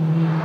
Amen.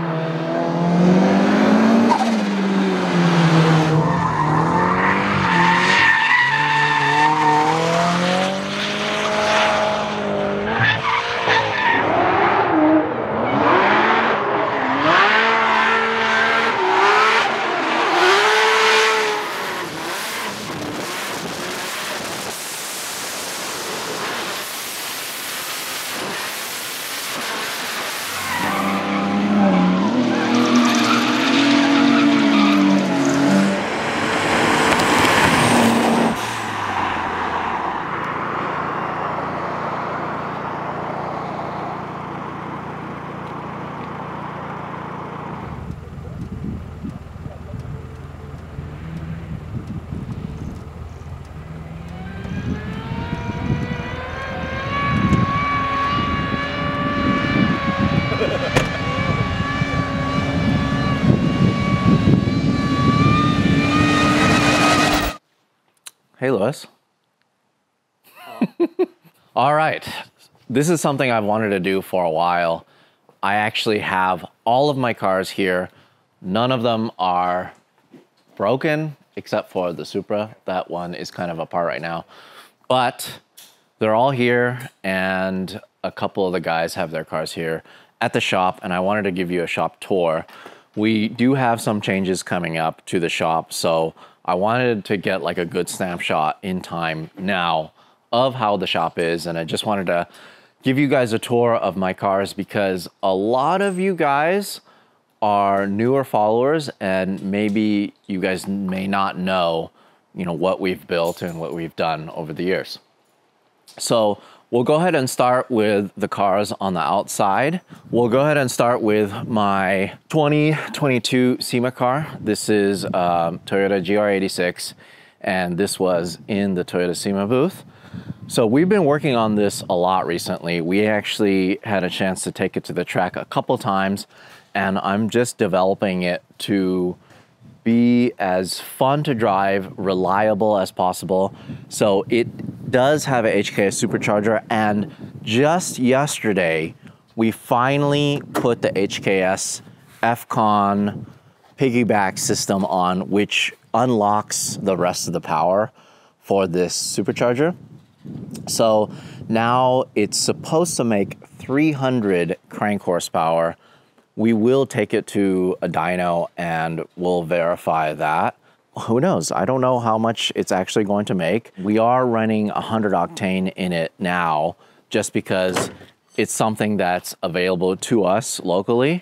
Hey, Louis. All right. This is something I've wanted to do for a while. I actually have all of my cars here. None of them are broken except for the Supra. That one is kind of apart right now. But they're all here and a couple of the guys have their cars here at the shop and I wanted to give you a shop tour. We do have some changes coming up to the shop, so I wanted to get like a good snapshot in time now of how the shop is and I just wanted to give you guys a tour of my cars because a lot of you guys are newer followers and maybe you guys may not know, you know, what we've built and what we've done over the years. So we'll go ahead and start with the cars on the outside. We'll go ahead and start with my 2022 SEMA car. This is um, Toyota GR86 and this was in the Toyota SEMA booth. So we've been working on this a lot recently. We actually had a chance to take it to the track a couple times and I'm just developing it to be as fun to drive, reliable as possible. So it does have a HKS supercharger and just yesterday we finally put the HKS FCON piggyback system on which unlocks the rest of the power for this supercharger. So now it's supposed to make 300 crank horsepower. We will take it to a dyno and we'll verify that. Who knows? I don't know how much it's actually going to make. We are running 100 octane in it now just because it's something that's available to us locally.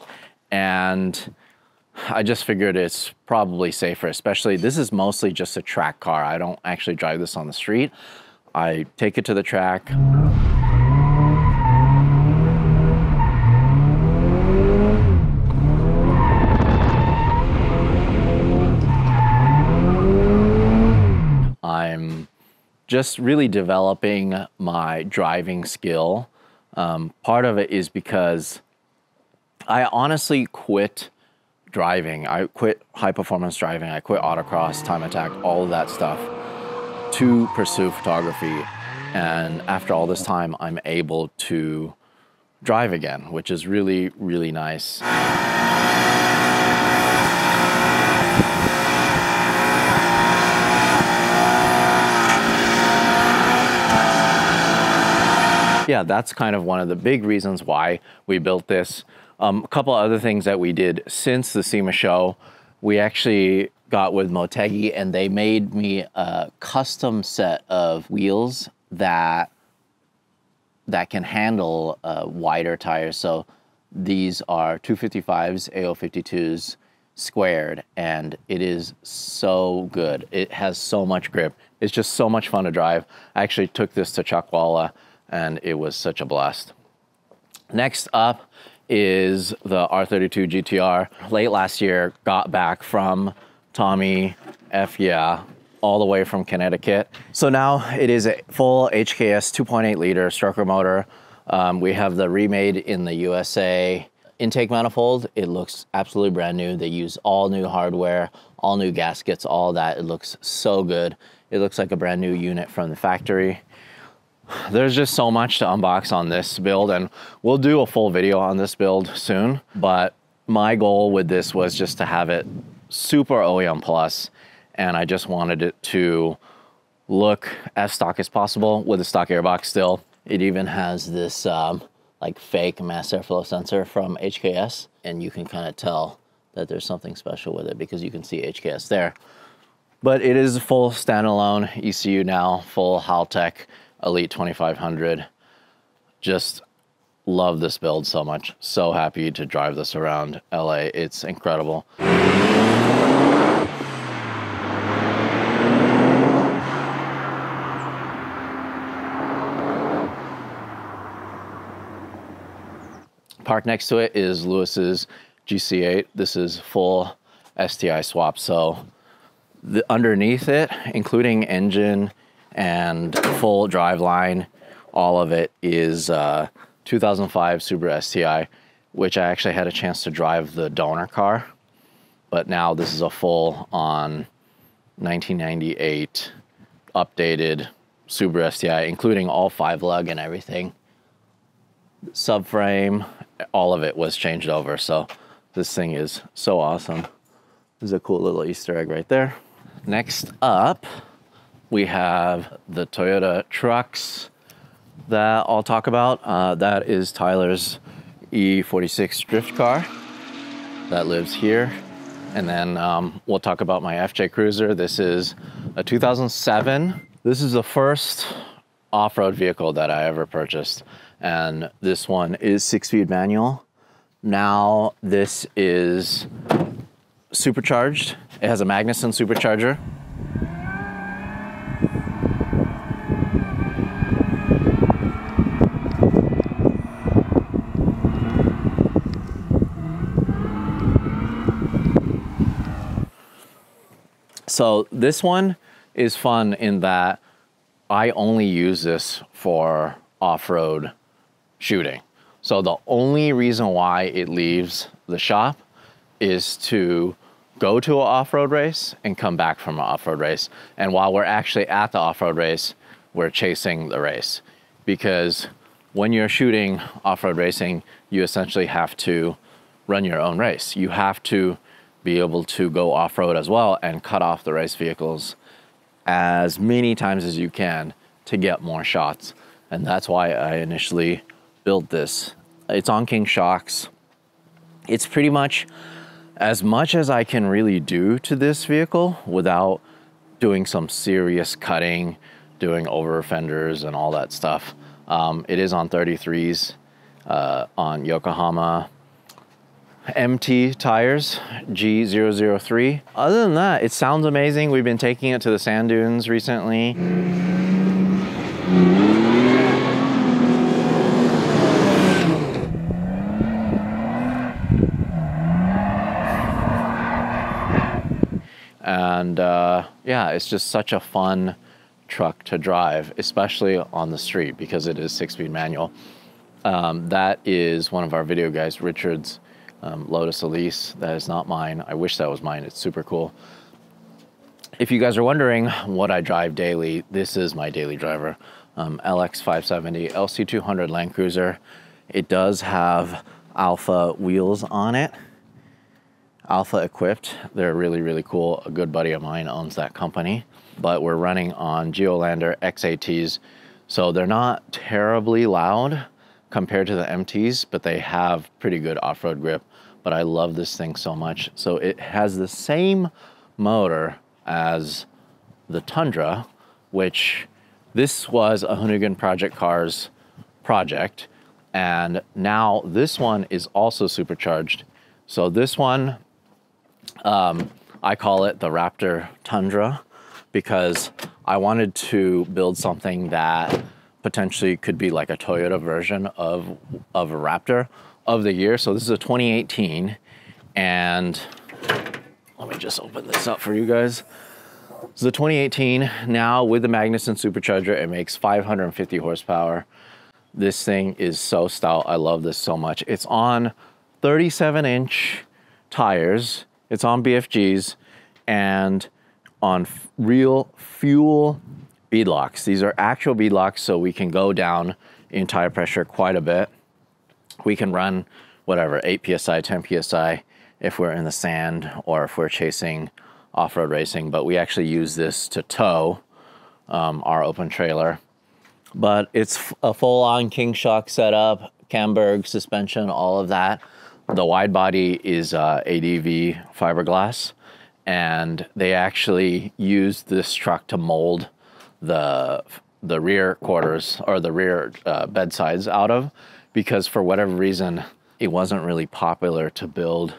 And I just figured it's probably safer, especially this is mostly just a track car. I don't actually drive this on the street. I take it to the track. Just really developing my driving skill. Um, part of it is because I honestly quit driving. I quit high performance driving. I quit autocross, time attack, all of that stuff to pursue photography. And after all this time, I'm able to drive again, which is really, really nice. Yeah, that's kind of one of the big reasons why we built this. Um, a couple other things that we did since the SEMA show, we actually got with Motegi and they made me a custom set of wheels that that can handle uh, wider tires. So these are 255s, A052s squared, and it is so good. It has so much grip. It's just so much fun to drive. I actually took this to Chuckwalla and it was such a blast. Next up is the R32 GTR. Late last year, got back from Tommy F. Yeah, all the way from Connecticut. So now it is a full HKS 2.8 liter stroker motor. Um, we have the remade in the USA intake manifold. It looks absolutely brand new. They use all new hardware, all new gaskets, all that. It looks so good. It looks like a brand new unit from the factory there's just so much to unbox on this build and we'll do a full video on this build soon but my goal with this was just to have it super OEM plus, and I just wanted it to look as stock as possible with a stock airbox still. It even has this um, like fake mass airflow sensor from HKS, and you can kind of tell that there's something special with it because you can see HKS there. But it is a full standalone ECU now, full Haltech Elite 2500. Just love this build so much. So happy to drive this around LA. It's incredible. Parked next to it is Louis's GC8. This is full STI swap. So the, underneath it, including engine and full driveline. all of it is uh, 2005 Subaru STI, which I actually had a chance to drive the donor car. But now this is a full on 1998 updated Subaru STI, including all five lug and everything. Subframe, all of it was changed over. So this thing is so awesome. There's a cool little Easter egg right there. Next up, we have the Toyota trucks that I'll talk about. Uh, that is Tyler's E46 drift car that lives here. And then um, we'll talk about my FJ Cruiser. This is a 2007. This is the first off-road vehicle that I ever purchased. And this one is six-speed manual. Now this is supercharged. It has a Magnuson supercharger. So this one is fun in that I only use this for off-road shooting. So the only reason why it leaves the shop is to go to an off-road race and come back from an off-road race. And while we're actually at the off-road race, we're chasing the race. Because when you're shooting off-road racing, you essentially have to run your own race. You have to be able to go off-road as well and cut off the race vehicles as many times as you can to get more shots. And that's why I initially built this. It's on King shocks. It's pretty much as much as I can really do to this vehicle without doing some serious cutting, doing over fenders and all that stuff. Um, it is on 33s uh, on Yokohama MT tires, G003. Other than that, it sounds amazing. We've been taking it to the sand dunes recently. And uh, yeah, it's just such a fun truck to drive, especially on the street because it is six-speed manual. Um, that is one of our video guys, Richard's um, Lotus Elise. That is not mine. I wish that was mine. It's super cool. If you guys are wondering what I drive daily, this is my daily driver. Um, LX570 LC200 Land Cruiser. It does have Alpha wheels on it. Alpha equipped. They're really, really cool. A good buddy of mine owns that company. But we're running on Geolandar XATs. So they're not terribly loud compared to the MTs, but they have pretty good off-road grip but I love this thing so much. So it has the same motor as the Tundra, which this was a Hoonigan Project Cars project. And now this one is also supercharged. So this one, um, I call it the Raptor Tundra because I wanted to build something that potentially could be like a Toyota version of, of a Raptor of the year. So this is a 2018 and let me just open this up for you guys. So the 2018 now with the Magnuson supercharger, it makes 550 horsepower. This thing is so stout. I love this so much. It's on 37 inch tires. It's on BFGs and on real fuel beadlocks. These are actual beadlocks so we can go down in tire pressure quite a bit. we can run whatever 8 psi, 10 psi if we're in the sand or if we're chasing off-road racing. But we actually use this to tow um, our open trailer. But it's a full-on King shock setup, Camburg suspension, all of that. The wide body is uh, ADV fiberglass, and they actually used this truck to mold the the rear quarters or the rear uh, bedsides out of because for whatever reason it wasn't really popular to build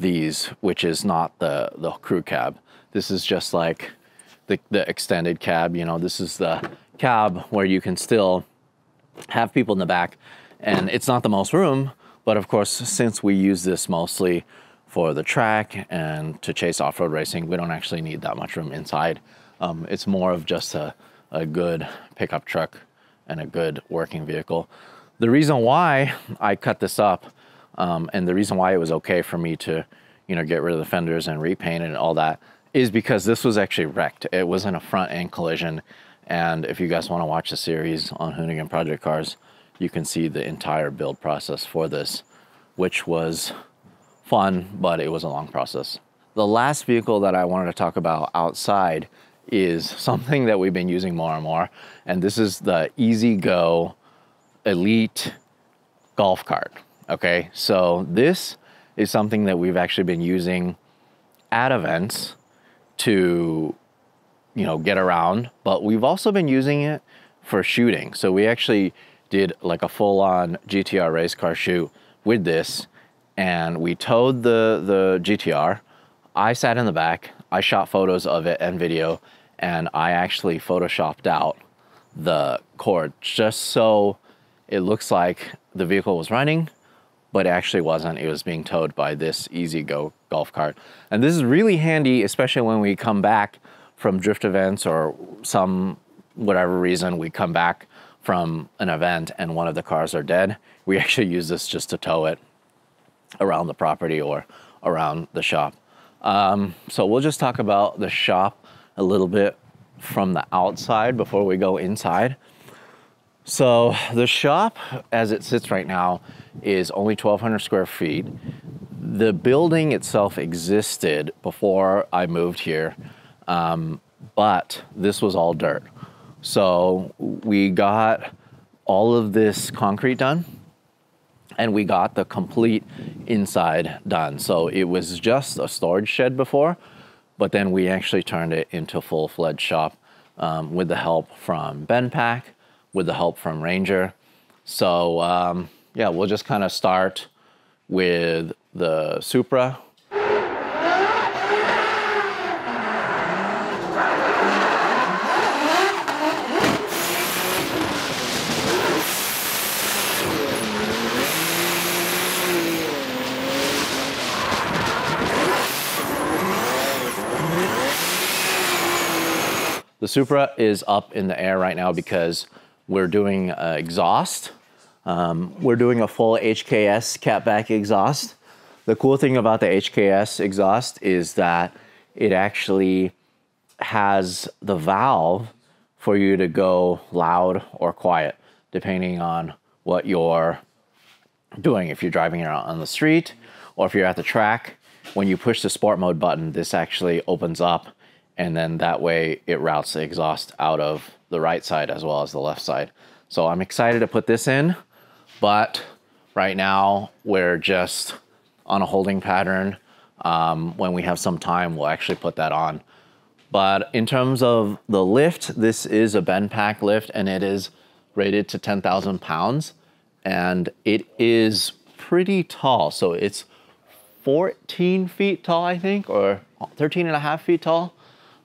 these which is not the the crew cab. This is just like the, the extended cab you know this is the cab where you can still have people in the back and it's not the most room but of course since we use this mostly for the track and to chase off-road racing we don't actually need that much room inside um, it's more of just a a good pickup truck and a good working vehicle. The reason why I cut this up um, and the reason why it was okay for me to, you know, get rid of the fenders and repaint and all that is because this was actually wrecked. It was in a front end collision. And if you guys want to watch the series on Hoonigan Project Cars, you can see the entire build process for this, which was fun, but it was a long process. The last vehicle that I wanted to talk about outside is something that we've been using more and more. And this is the E-Z-GO Elite golf cart. Okay, so this is something that we've actually been using at events to, you know, get around, but we've also been using it for shooting. So we actually did like a full on GTR race car shoot with this and we towed the, the GTR. I sat in the back, I shot photos of it and video, and I actually photoshopped out the cord just so it looks like the vehicle was running, but actually wasn't. It was being towed by this E-Z-GO golf cart. And this is really handy, especially when we come back from drift events or some whatever reason we come back from an event and one of the cars are dead. We actually use this just to tow it around the property or around the shop. Um, so we'll just talk about the shop a little bit from the outside before we go inside. So the shop, as it sits right now, is only 1,200 square feet. The building itself existed before I moved here, um, but this was all dirt. So we got all of this concrete done and we got the complete inside done. So it was just a storage shed before, but then we actually turned it into a full-fledged shop um, with the help from BendPak, with the help from Ranger. So um, yeah, we'll just kind of start with the Supra The Supra is up in the air right now because we're doing uh, exhaust. Um, we're doing a full HKS catback exhaust. The cool thing about the HKS exhaust is that it actually has the valve for you to go loud or quiet, depending on what you're doing. If you're driving around on the street or if you're at the track, when you push the sport mode button, this actually opens up and then that way it routes the exhaust out of the right side as well as the left side. So I'm excited to put this in, but right now we're just on a holding pattern. Um, when we have some time, we'll actually put that on. But in terms of the lift, this is a BendPak lift and it is rated to 10,000 pounds and it is pretty tall. So it's 14 feet tall, I think, or 13 and a half feet tall.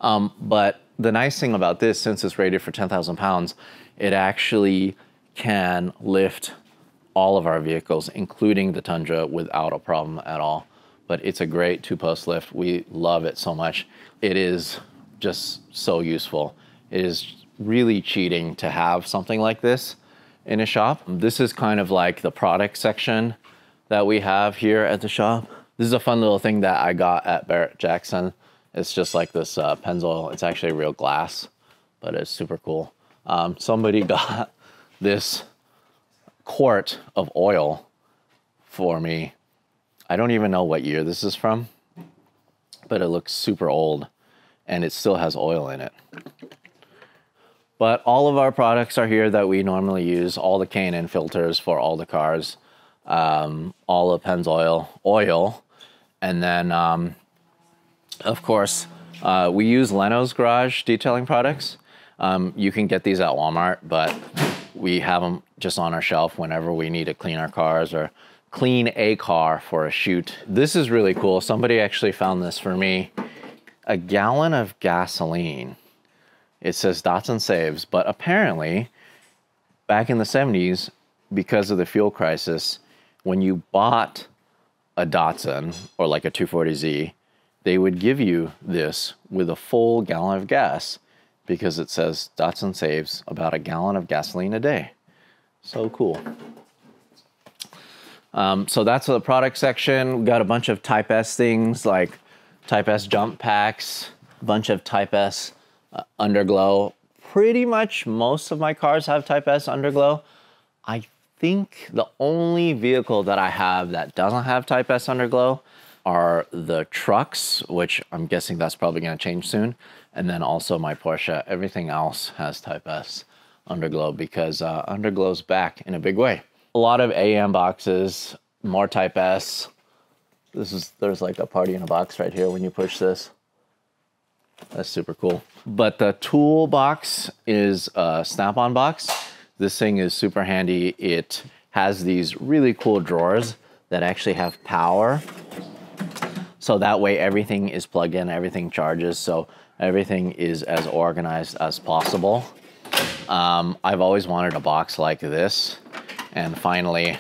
Um, but the nice thing about this, since it's rated for 10,000 pounds, it actually can lift all of our vehicles, including the Tundra, without a problem at all. But it's a great two-post lift. We love it so much. It is just so useful. It is really cheating to have something like this in a shop. This is kind of like the product section that we have here at the shop. This is a fun little thing that I got at Barrett Jackson. It's just like this uh, Pennzoil. It's actually real glass, but it's super cool. Um, somebody got this quart of oil for me. I don't even know what year this is from, but it looks super old and it still has oil in it. But all of our products are here that we normally use, all the K&N filters for all the cars, um, all of Pennzoil, oil, and then, um, of course, uh, we use Leno's Garage detailing products. Um, you can get these at Walmart, but we have them just on our shelf whenever we need to clean our cars or clean a car for a shoot. This is really cool. Somebody actually found this for me. A gallon of gasoline. It says Datsun saves, but apparently back in the 70s, because of the fuel crisis, when you bought a Datsun or like a 240Z, they would give you this with a full gallon of gas because it says Datsun saves about a gallon of gasoline a day. So cool. Um, so that's the product section. We got a bunch of Type S things like Type S jump packs, a bunch of Type S uh, underglow. Pretty much most of my cars have Type S underglow. I think the only vehicle that I have that doesn't have Type S underglow are the trucks, which I'm guessing that's probably going to change soon. And then also my Porsche. Everything else has Type S underglow because uh, underglow's back in a big way. A lot of AM boxes, more Type S. This is there's like a party in a box right here when you push this. That's super cool. But the toolbox is a snap-on box. This thing is super handy. It has these really cool drawers that actually have power. So that way everything is plugged in, everything charges. So everything is as organized as possible. Um, I've always wanted a box like this. And finally,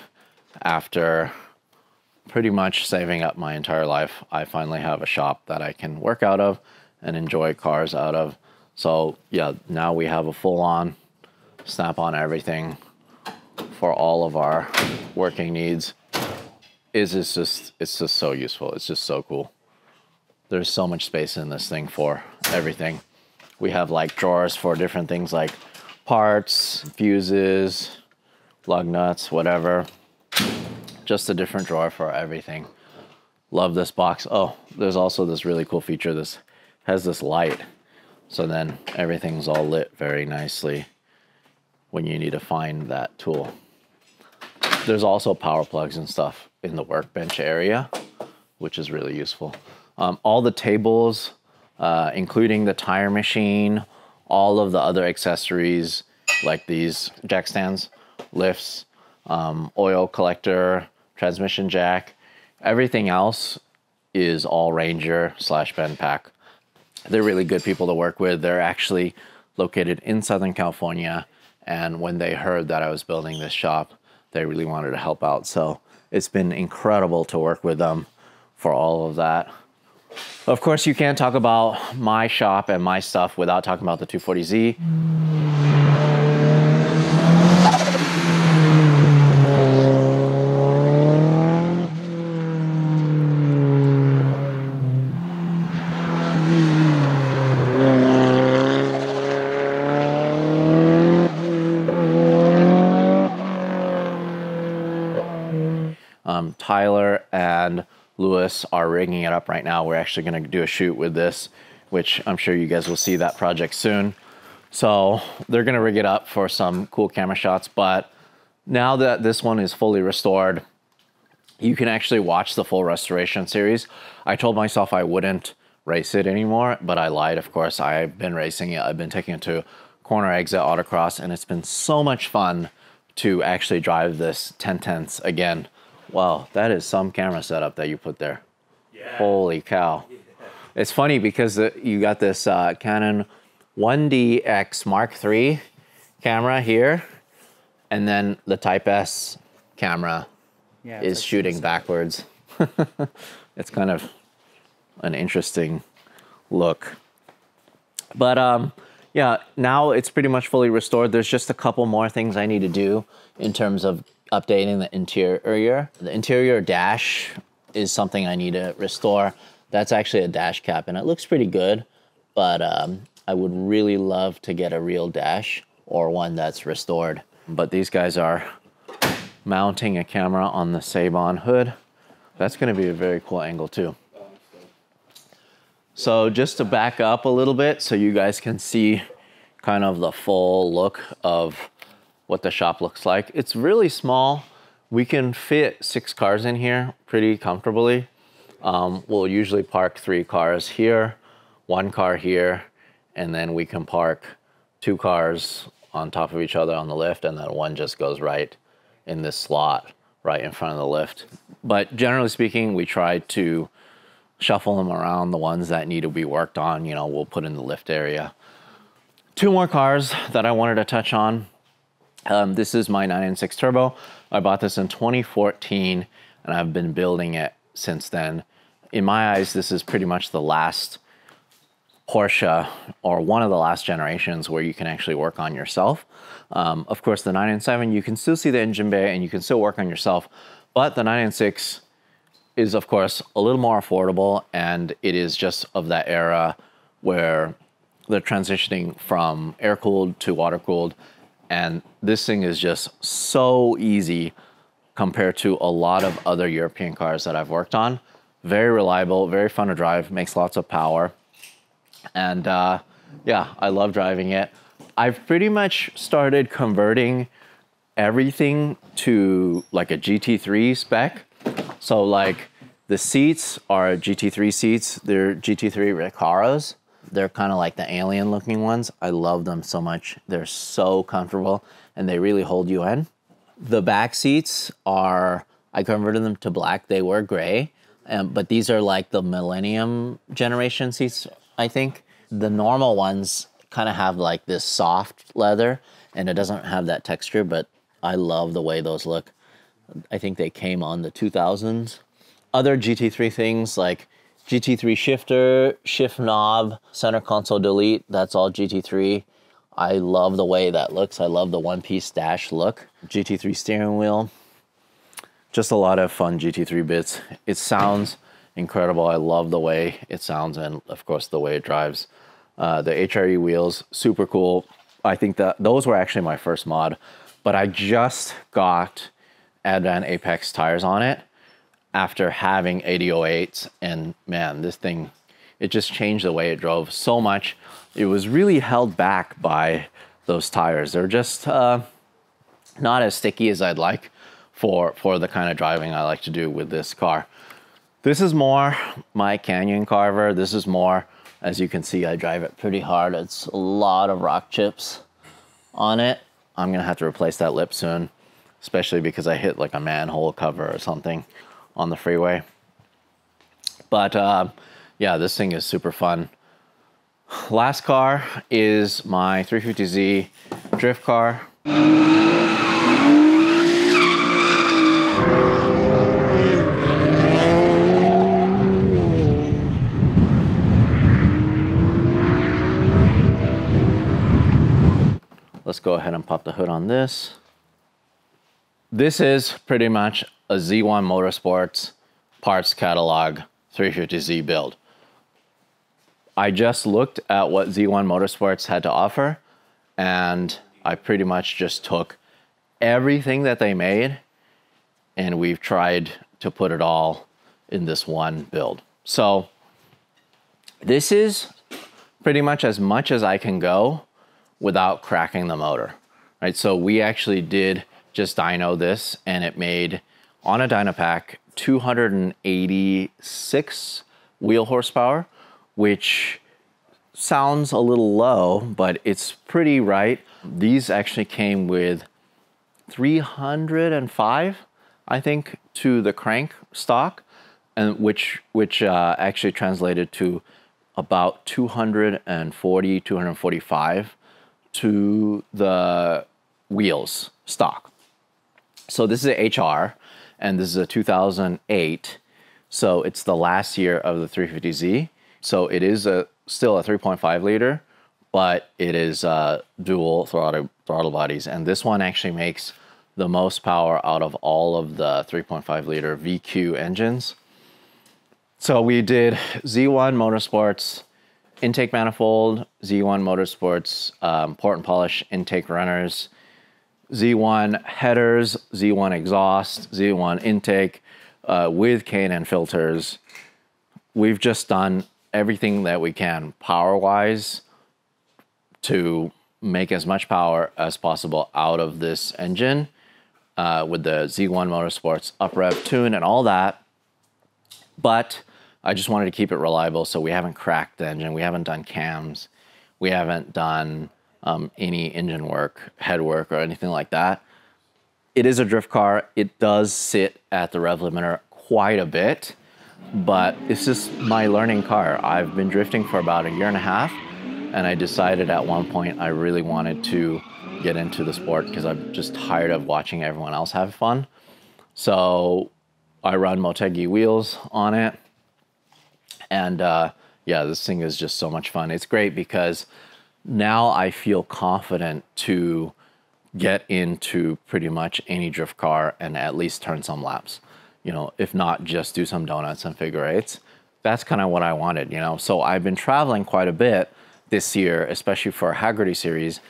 after pretty much saving up my entire life, I finally have a shop that I can work out of and enjoy cars out of. So yeah, now we have a full on snap on everything for all of our working needs. Is it's just it's just so useful. It's just so cool. There's so much space in this thing for everything. We have like drawers for different things like parts, fuses, lug nuts, whatever. Just a different drawer for everything. Love this box. Oh, there's also this really cool feature. This has this light. So then everything's all lit very nicely when you need to find that tool. There's also power plugs and stuff in the workbench area, which is really useful. Um, all the tables, uh, including the tire machine, all of the other accessories like these jack stands, lifts, um, oil collector, transmission jack, everything else is all Ranger slash BendPak. They're really good people to work with. They're actually located in Southern California. And when they heard that I was building this shop, they really wanted to help out. So it's been incredible to work with them for all of that. Of course, you can't talk about my shop and my stuff without talking about the 240Z. Um, Tyler and Louis are rigging it up right now. We're actually going to do a shoot with this, which I'm sure you guys will see that project soon. So they're going to rig it up for some cool camera shots. But now that this one is fully restored, you can actually watch the full restoration series. I told myself I wouldn't race it anymore, but I lied, of course. I've been racing it. I've been taking it to corner exit autocross, and it's been so much fun to actually drive this 1010s again. Wow, that is some camera setup that you put there. Yeah. Holy cow. Yeah. It's funny because you got this uh, Canon 1DX Mark III camera here, and then the Type S camera yeah, is like shooting backwards. it's kind of an interesting look. But um, yeah, now it's pretty much fully restored. There's just a couple more things I need to do in terms of updating the interior. The interior dash is something I need to restore. That's actually a dash cap and it looks pretty good, but um, I would really love to get a real dash or one that's restored. But these guys are mounting a camera on the Sabon hood. That's gonna be a very cool angle too. So just to back up a little bit so you guys can see kind of the full look of what the shop looks like. It's really small. We can fit six cars in here pretty comfortably. Um, we'll usually park three cars here, one car here, and then we can park two cars on top of each other on the lift, and then one just goes right in this slot right in front of the lift. But generally speaking, we try to shuffle them around. The ones that need to be worked on, you know, we'll put in the lift area. Two more cars that I wanted to touch on. Um, this is my 996 Turbo. I bought this in 2014 and I've been building it since then. In my eyes, this is pretty much the last Porsche or one of the last generations where you can actually work on yourself. Um, of course, the 997, you can still see the engine bay and you can still work on yourself, but the 996 is, of course, a little more affordable and it is just of that era where they're transitioning from air cooled to water cooled. And this thing is just so easy compared to a lot of other European cars that I've worked on. Very reliable, very fun to drive, makes lots of power. And uh, yeah, I love driving it. I've pretty much started converting everything to like a GT3 spec. So like the seats are GT3 seats. They're GT3 Recaros. They're kind of like the alien looking ones. I love them so much. They're so comfortable and they really hold you in. The back seats are, I converted them to black. They were gray, um, but these are like the Millennium generation seats I think. The normal ones kind of have like this soft leather and it doesn't have that texture, but I love the way those look. I think they came on the 2000s. Other GT3 things like GT3 shifter, shift knob, center console delete, that's all GT3. I love the way that looks. I love the one piece dash look. GT3 steering wheel. Just a lot of fun GT3 bits. It sounds incredible. I love the way it sounds and of course the way it drives. Uh, the HRE wheels, super cool. I think that those were actually my first mod, but I just got Advan Apex tires on it after having 8008s and man, this thing, it just changed the way it drove so much. It was really held back by those tires. They're just uh, not as sticky as I'd like for, for the kind of driving I like to do with this car. This is more my Canyon Carver. This is more, as you can see, I drive it pretty hard. It's a lot of rock chips on it. I'm gonna have to replace that lip soon, especially because I hit like a manhole cover or something on the freeway. But uh, yeah, this thing is super fun. Last car is my 350Z drift car. Let's go ahead and pop the hood on this. This is pretty much a Z1 Motorsports parts catalog 350Z build. I just looked at what Z1 Motorsports had to offer and I pretty much just took everything that they made and we've tried to put it all in this one build. So this is pretty much as much as I can go without cracking the motor, right? So we actually did just dyno this and it made on a Dynapack 286 wheel horsepower, which sounds a little low, but it's pretty right. These actually came with 305, I think, to the crank stock, and which which uh, actually translated to about 240, 245 to the wheels stock. So this is HR, and this is a 2008. So it's the last year of the 350Z. So it is a still a 3.5 liter, but it is uh, dual throttle throttle bodies, and this one actually makes the most power out of all of the 3.5 liter VQ engines. So we did Z1 Motorsports intake manifold, Z1 Motorsports, um, port and polish intake runners, Z1 headers, Z1 exhaust, Z1 intake uh, with K&N filters. We've just done everything that we can power wise to make as much power as possible out of this engine uh, with the Z1 Motorsports uprev tune and all that. But I just wanted to keep it reliable, so we haven't cracked the engine. We haven't done cams. We haven't done um, any engine work, head work, or anything like that. It is a drift car. It does sit at the rev limiter quite a bit, but it's just my learning car. I've been drifting for about a year and a half, and I decided at one point I really wanted to get into the sport because I'm just tired of watching everyone else have fun. So I run Motegi wheels on it. And uh, yeah, this thing is just so much fun. It's great because now I feel confident to get into pretty much any drift car and at least turn some laps. You know, if not just do some donuts and figure eights. That's kind of what I wanted, you know. So I've been traveling quite a bit this year, especially for Hagerty series,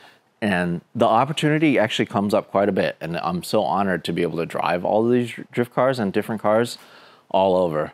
and the opportunity actually comes up quite a bit. And I'm so honored to be able to drive all these drift cars and different cars all over.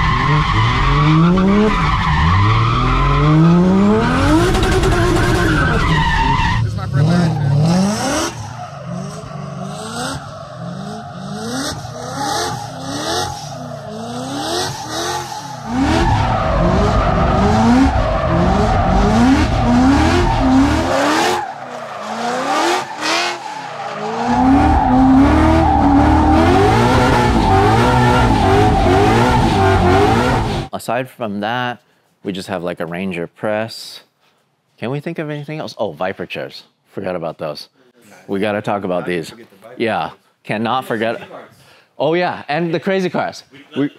aside from that, we just have like a Ranger press. Can we think of anything else? Oh, Viper chairs. Forgot about those. We got to talk about these. Yeah, cannot forget. Oh yeah, and the crazy cars. We,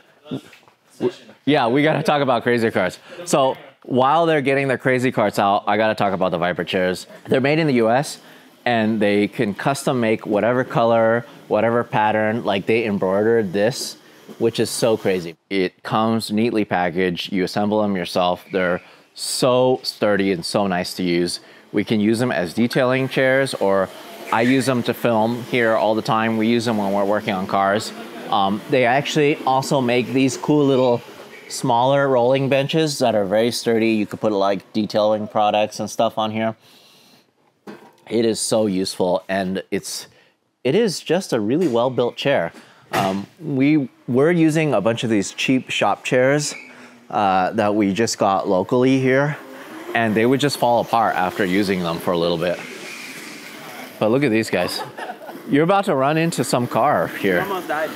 we, yeah, we got to talk about crazy cars. So while they're getting their crazy carts out, I got to talk about the Viper chairs. They're made in the U.S. and they can custom make whatever color, whatever pattern. Like they embroidered this which is so crazy. It comes neatly packaged. You assemble them yourself. They're so sturdy and so nice to use. We can use them as detailing chairs or I use them to film here all the time. We use them when we're working on cars. Um, they actually also make these cool little smaller rolling benches that are very sturdy. You could put like detailing products and stuff on here. It is so useful and it's it is just a really well built chair. Um, we were using a bunch of these cheap shop chairs uh, that we just got locally here, and they would just fall apart after using them for a little bit. But look at these guys. You're about to run into some car here. I almost died.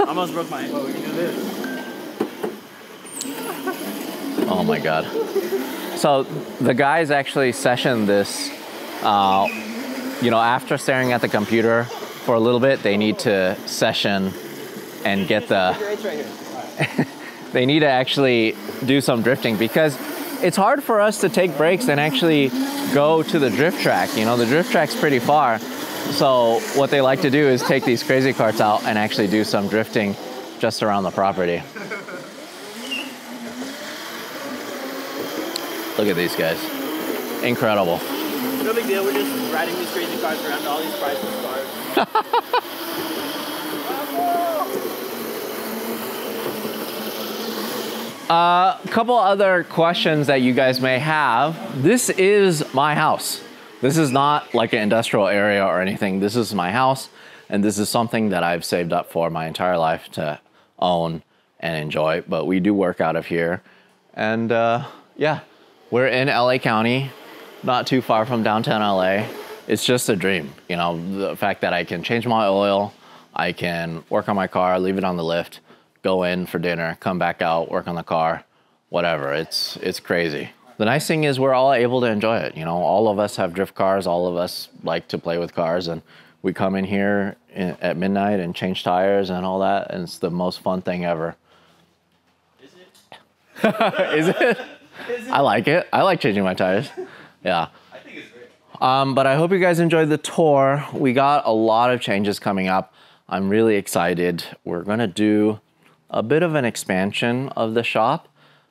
almost broke my ankle. We can do this. Oh my god. So the guys actually sessioned this, uh, you know, after staring at the computer for a little bit, they need to session and get the. they need to actually do some drifting because it's hard for us to take breaks and actually go to the drift track. You know, the drift track's pretty far. So what they like to do is take these crazy carts out and actually do some drifting just around the property. Look at these guys. Incredible. No big deal. We're just riding these crazy cars around all these priceless cars. A uh, couple other questions that you guys may have. This is my house. This is not like an industrial area or anything. This is my house, and this is something that I've saved up for my entire life to own and enjoy. But we do work out of here. And uh, yeah, we're in LA County, not too far from downtown LA it's just a dream. You know, the fact that I can change my oil, I can work on my car, leave it on the lift, go in for dinner, come back out, work on the car, whatever. It's it's crazy. The nice thing is we're all able to enjoy it. You know, all of us have drift cars. All of us like to play with cars, and we come in here in, at midnight and change tires and all that, and it's the most fun thing ever. Is it? is it? Is it? I like it. I like changing my tires. Yeah. Um, but I hope you guys enjoyed the tour. We got a lot of changes coming up. I'm really excited. We're gonna do a bit of an expansion of the shop.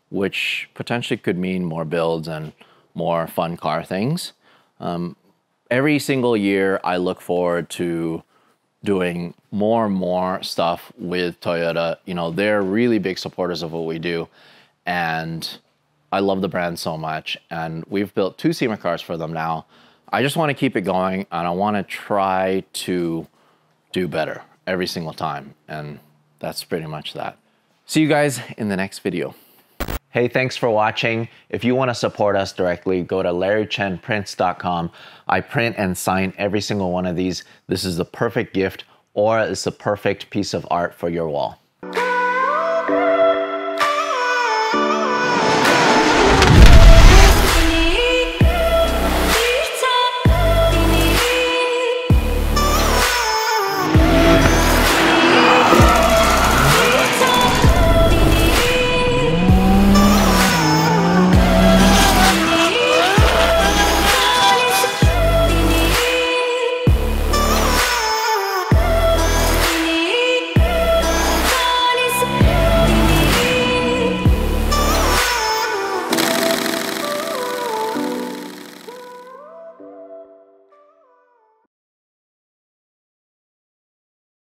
which potentially could mean more builds and more fun car things. Um, every single year, I look forward to doing more and more stuff with Toyota. You know, they're really big supporters of what we do. And I love the brand so much. And we've built two SEMA cars for them now. I just want to keep it going and I want to try to do better every single time. And that's pretty much that. See you guys in the next video. Hey, thanks for watching. If you want to support us directly, go to larrychenprints.com. I print and sign every single one of these. This is the perfect gift or it's the perfect piece of art for your wall.